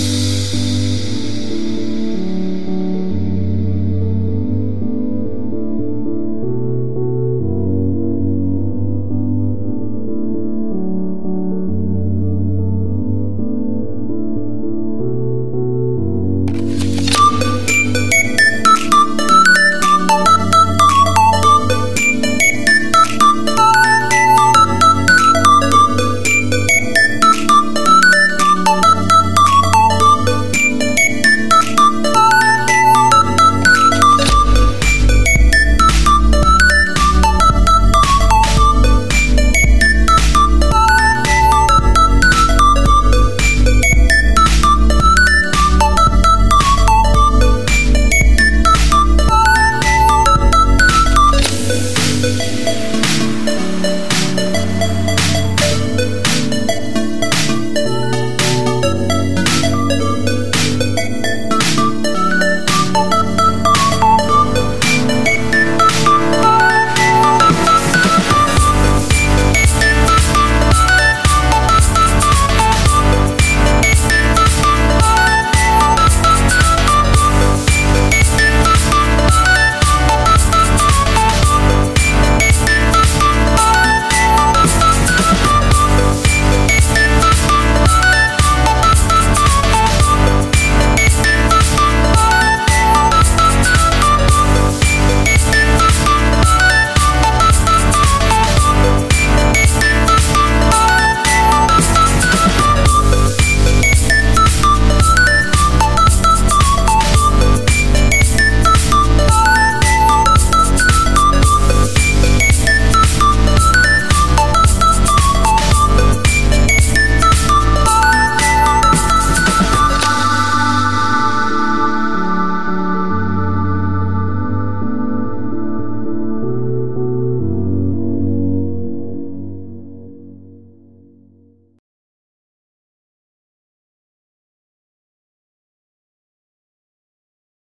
you